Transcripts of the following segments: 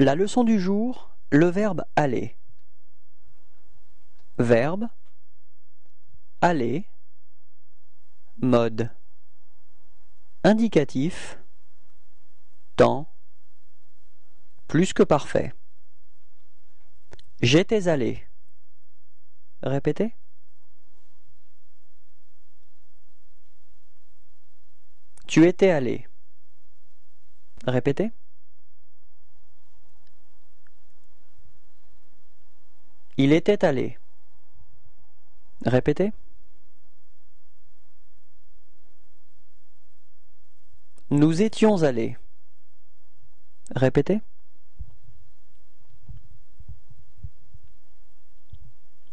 La leçon du jour, le verbe aller. Verbe aller mode indicatif temps plus que parfait. J'étais allé. Répétez. Tu étais allé. Répétez. Il était allé. Répétez. Nous étions allés. Répétez.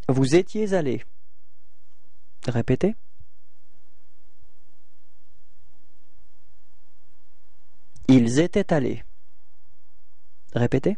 Vous étiez allés. Répétez. Ils étaient allés. Répétez.